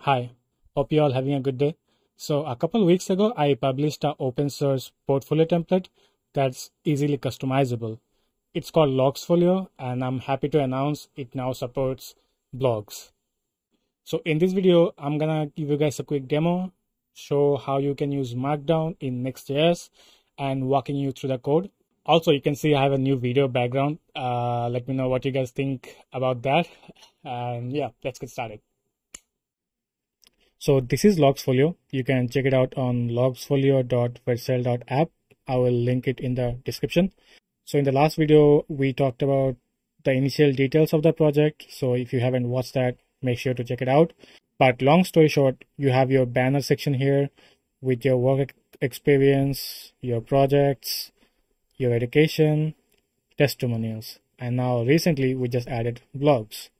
Hi, hope you all having a good day. So a couple weeks ago, I published an open source portfolio template that's easily customizable. It's called Logsfolio and I'm happy to announce it now supports blogs. So in this video, I'm gonna give you guys a quick demo, show how you can use Markdown in Next.js and walking you through the code. Also, you can see I have a new video background. Uh, let me know what you guys think about that. And yeah, let's get started. So this is Logsfolio. You can check it out on logsfolio.vercel.app. I will link it in the description. So in the last video, we talked about the initial details of the project. So if you haven't watched that, make sure to check it out. But long story short, you have your banner section here with your work experience, your projects, your education, testimonials. And now recently we just added blogs.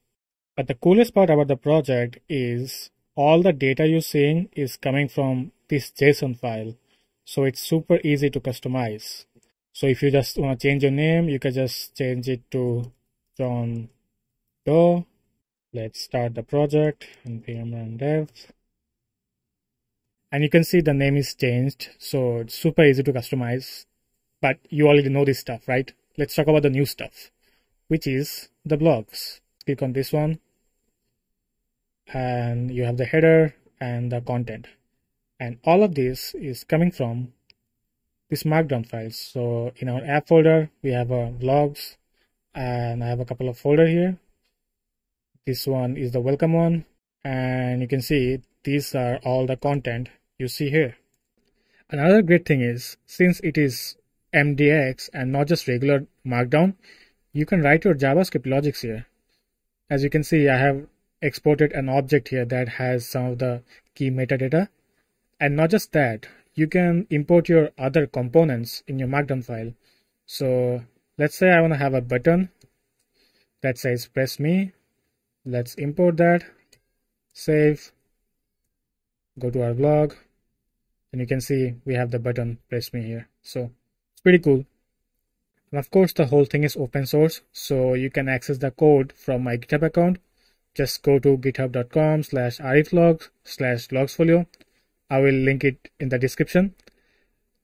But the coolest part about the project is all the data you're seeing is coming from this JSON file. So it's super easy to customize. So if you just want to change your name, you can just change it to John Doe. Let's start the project npm run dev. And you can see the name is changed. So it's super easy to customize. But you already know this stuff, right? Let's talk about the new stuff, which is the blogs. Click on this one and you have the header and the content. And all of this is coming from this markdown files so in our app folder we have a blogs and i have a couple of folder here. This one is the welcome one and you can see these are all the content you see here. Another great thing is since it is mdx and not just regular markdown you can write your javascript logics here. As you can see i have exported an object here that has some of the key metadata. And not just that, you can import your other components in your markdown file. So let's say I want to have a button that says press me. Let's import that, save, go to our blog, and you can see we have the button press me here. So it's pretty cool. And of course, the whole thing is open source, so you can access the code from my GitHub account just go to github.com slash ariflogs slash logsfolio. I will link it in the description.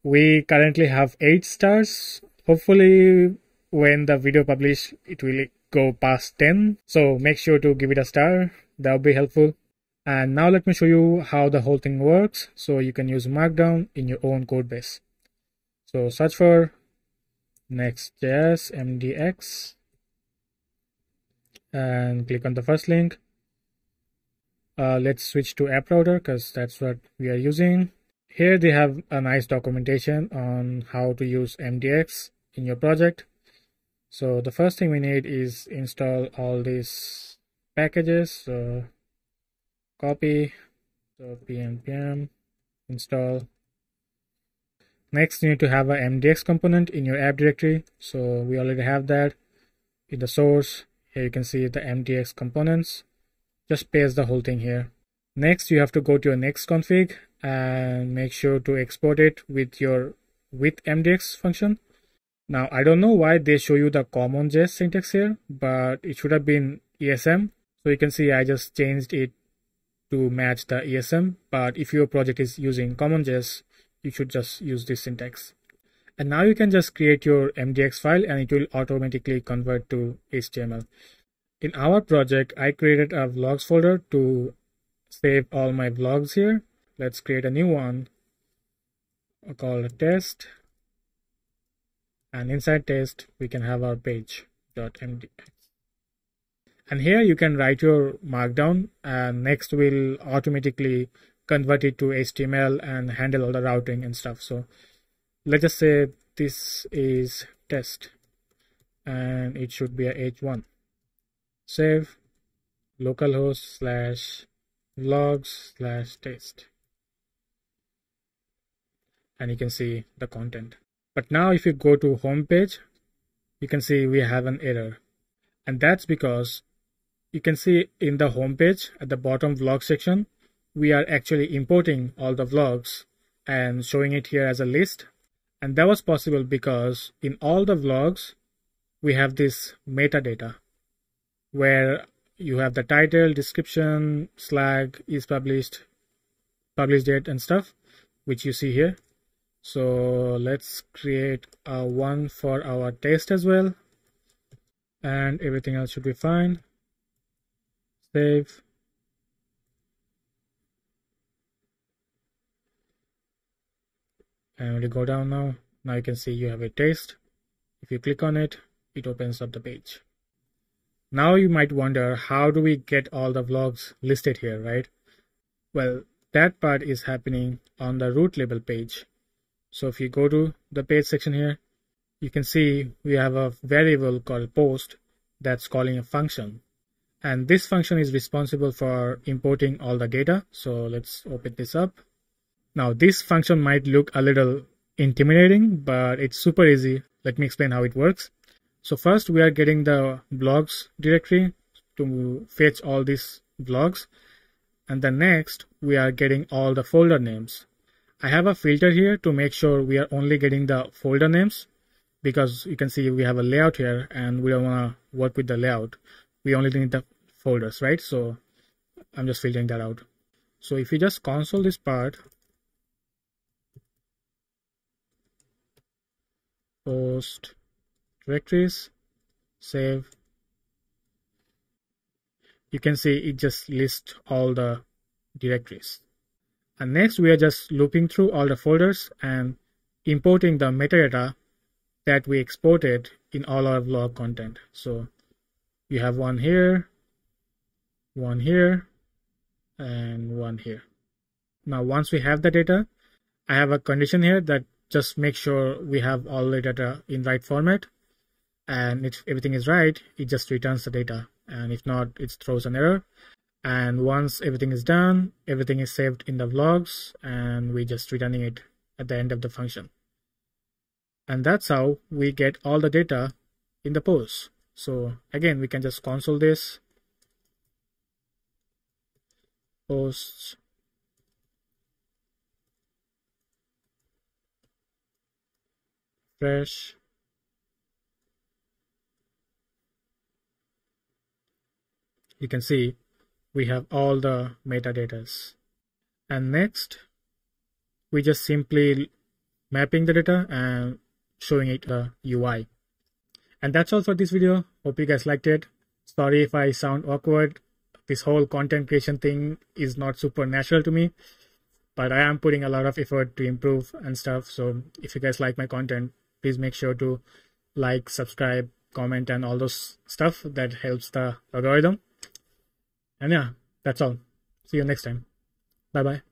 We currently have 8 stars. Hopefully when the video publish it will go past 10. So make sure to give it a star. That will be helpful. And now let me show you how the whole thing works so you can use Markdown in your own code base. So search for Next.js MDX and click on the first link. Uh, let's switch to app router because that's what we are using. Here they have a nice documentation on how to use MDX in your project. So the first thing we need is install all these packages. So copy, so pnpm install. Next, you need to have a MDX component in your app directory. So we already have that in the source here you can see the MDX components. Just paste the whole thing here. Next, you have to go to your next config and make sure to export it with your with MDX function. Now, I don't know why they show you the CommonJS syntax here, but it should have been ESM. So you can see I just changed it to match the ESM. But if your project is using CommonJS, you should just use this syntax. And now you can just create your MDX file and it will automatically convert to HTML. In our project, I created a blogs folder to save all my blogs here. Let's create a new one uh, I'll call it test. And inside test, we can have our page.mdx. And here you can write your markdown and next will automatically convert it to HTML and handle all the routing and stuff. So let's just say this is test and it should be a h1 save localhost slash logs slash test. And you can see the content. But now if you go to home page you can see we have an error. And that's because you can see in the home page at the bottom vlog section we are actually importing all the blogs and showing it here as a list and that was possible because in all the blogs, we have this metadata where you have the title description slug is published published date and stuff which you see here. So let's create a one for our test as well. And everything else should be fine. Save and when you go down now now you can see you have a test if you click on it it opens up the page. Now you might wonder how do we get all the blogs listed here right? Well that part is happening on the root label page. So if you go to the page section here you can see we have a variable called post that's calling a function. And this function is responsible for importing all the data. So let's open this up now this function might look a little intimidating but it's super easy. Let me explain how it works. So first we are getting the blogs directory to fetch all these blogs. And then next we are getting all the folder names. I have a filter here to make sure we are only getting the folder names because you can see we have a layout here and we don't want to work with the layout. We only need the folders right? So i'm just filtering that out. So if you just console this part post. Directories save. You can see it just lists all the directories. And next we are just looping through all the folders and importing the metadata that we exported in all our blog content. So you have one here one here and one here. Now once we have the data i have a condition here that just make sure we have all the data in right format. And if everything is right it just returns the data. And if not it throws an error. And once everything is done everything is saved in the blogs and we just returning it at the end of the function. And that's how we get all the data in the post. So again we can just console this. Posts fresh you can see we have all the metadatas and next we just simply mapping the data and showing it the UI and that's all for this video. Hope you guys liked it. Sorry if I sound awkward. This whole content creation thing is not super natural to me but I am putting a lot of effort to improve and stuff. So if you guys like my content please make sure to like subscribe comment and all those stuff that helps the algorithm and yeah, that's all. See you next time. Bye bye.